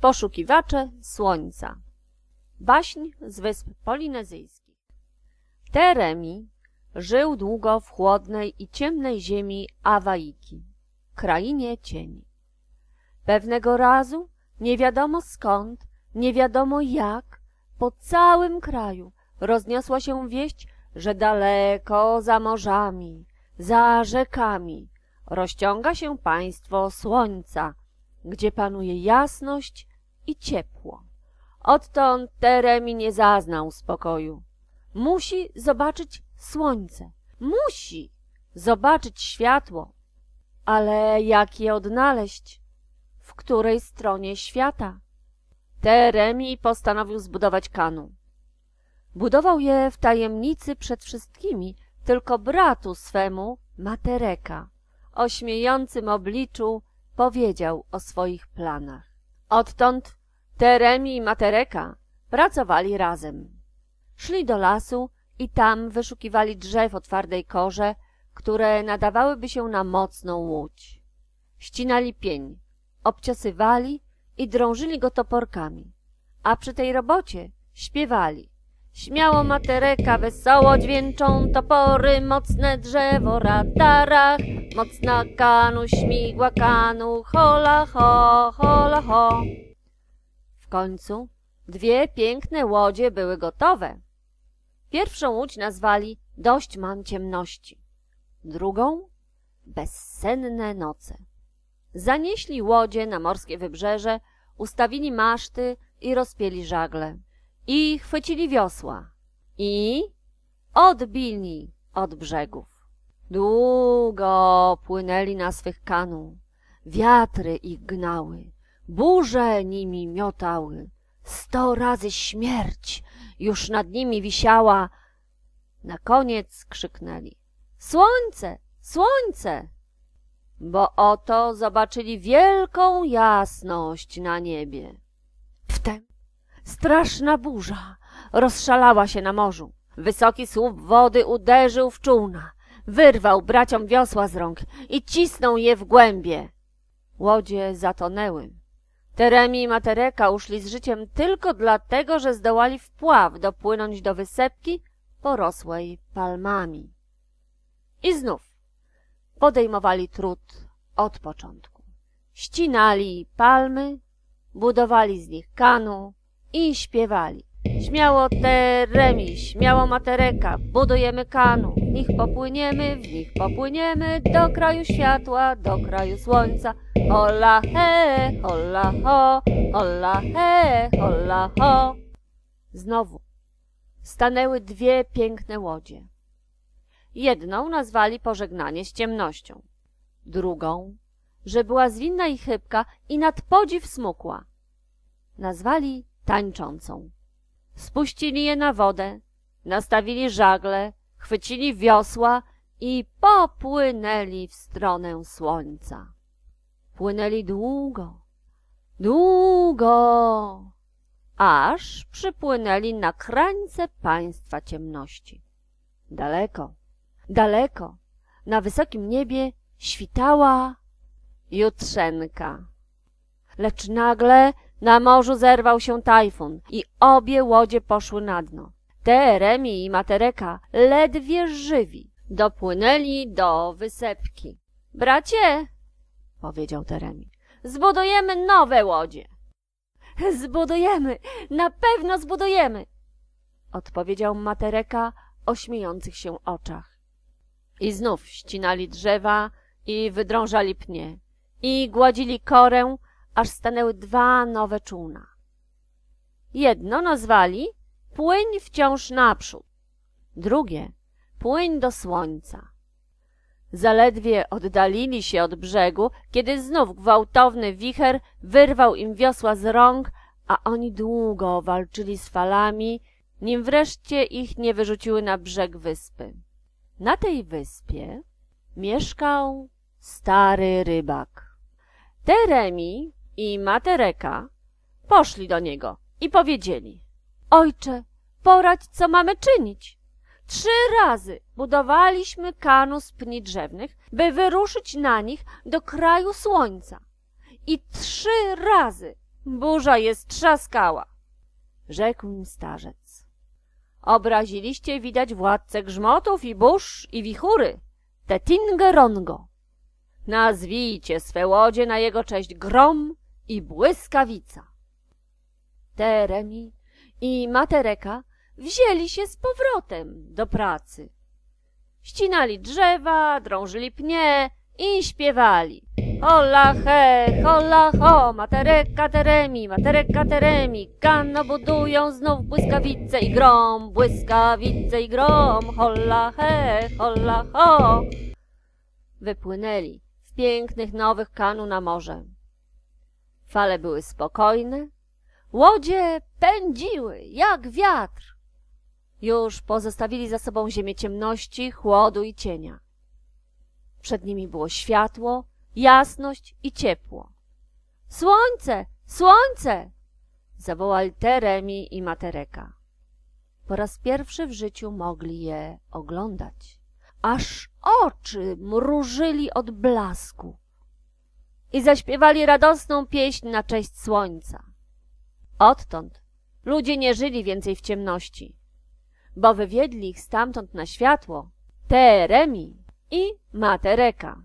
Poszukiwacze Słońca Baśń z Wysp Polinezyjskich Teremi żył długo w chłodnej i ciemnej ziemi Awaiki, krainie cieni. Pewnego razu, nie wiadomo skąd, nie wiadomo jak, po całym kraju rozniosła się wieść, że daleko za morzami, za rzekami rozciąga się państwo słońca, gdzie panuje jasność i ciepło. Odtąd Teremi nie zaznał spokoju. Musi zobaczyć słońce. Musi zobaczyć światło. Ale jak je odnaleźć? W której stronie świata? Teremi postanowił zbudować kanu. Budował je w tajemnicy przed wszystkimi, tylko bratu swemu, Matereka, o śmiejącym obliczu powiedział o swoich planach. Odtąd Teremi i Matereka pracowali razem. Szli do lasu i tam wyszukiwali drzew o twardej korze, które nadawałyby się na mocną łódź. Ścinali pień, obciosywali i drążyli go toporkami, a przy tej robocie śpiewali. Śmiało matereka, wesoło dźwięczą topory, mocne drzewo radarach, mocna kanu, śmigła kanu, hola ho, hola ho. Końcu dwie piękne łodzie były gotowe. Pierwszą łódź nazwali Dość mam ciemności, drugą Bezsenne noce. Zanieśli łodzie na morskie wybrzeże, ustawili maszty i rozpięli żagle. I chwycili wiosła. I odbili od brzegów. Długo płynęli na swych kanu. Wiatry ich gnały, burze nimi miotały. Sto razy śmierć już nad nimi wisiała. Na koniec krzyknęli. Słońce! Słońce! Bo oto zobaczyli wielką jasność na niebie. Wtem straszna burza rozszalała się na morzu. Wysoki słup wody uderzył w czółna, wyrwał braciom wiosła z rąk i cisnął je w głębie. Łodzie zatonęły. Teremi i Matereka uszli z życiem tylko dlatego, że zdołali wpław dopłynąć do wysepki porosłej palmami. I znów podejmowali trud od początku. Ścinali palmy, budowali z nich kanu i śpiewali. Śmiało Teremi, śmiało Matereka, budujemy kanu, w nich popłyniemy, w nich popłyniemy do kraju światła, do kraju słońca. Hola he, hola ho, hola he, hola ho. Znowu stanęły dwie piękne łodzie. Jedną nazwali pożegnanie z ciemnością, drugą, że była zwinna i chybka i nad podziw smukła. Nazwali tańczącą. Spuścili je na wodę, nastawili żagle, chwycili wiosła i popłynęli w stronę słońca. Płynęli długo, długo, aż przypłynęli na krańce państwa ciemności. Daleko, daleko, na wysokim niebie świtała jutrzenka. Lecz nagle na morzu zerwał się tajfun i obie łodzie poszły na dno. Teremi i Matereka, ledwie żywi, dopłynęli do wysepki. Bracie, powiedział Teremi, zbudujemy nowe łodzie. Zbudujemy, na pewno zbudujemy, odpowiedział Matereka o śmiejących się oczach. I znów ścinali drzewa i wydrążali pnie i gładzili korę, aż stanęły dwa nowe czółna. Jedno nazwali Płyń wciąż naprzód, drugie Płyń do słońca. Zaledwie oddalili się od brzegu, kiedy znów gwałtowny wicher wyrwał im wiosła z rąk, a oni długo walczyli z falami, nim wreszcie ich nie wyrzuciły na brzeg wyspy. Na tej wyspie mieszkał stary rybak. Teremi i Matereka poszli do niego i powiedzieli Ojcze, poradź, co mamy czynić. Trzy razy budowaliśmy kanu z pni drzewnych, by wyruszyć na nich do kraju słońca. I trzy razy burza jest trzaskała. Rzekł im starzec. Obraziliście widać władcę grzmotów i burz i wichury, te Tingerongo. Nazwijcie swe łodzie na jego cześć grom i błyskawica. Teremi i Matereka wzięli się z powrotem do pracy. Ścinali drzewa, drążyli pnie i śpiewali. Hola he, hola ho, Matereka teremi, Matereka teremi, Kano budują znów błyskawice i grom, błyskawice i grom, hola he, hola ho. Wypłynęli w pięknych nowych kanu na morze. Fale były spokojne, łodzie pędziły jak wiatr. Już pozostawili za sobą ziemię ciemności, chłodu i cienia. Przed nimi było światło, jasność i ciepło. Słońce! Słońce! Zawołali Teremi i Matereka. Po raz pierwszy w życiu mogli je oglądać. Aż oczy mrużyli od blasku. I zaśpiewali radosną pieśń na cześć słońca. Odtąd ludzie nie żyli więcej w ciemności, bo wywiedli ich stamtąd na światło Teremi i Matereka.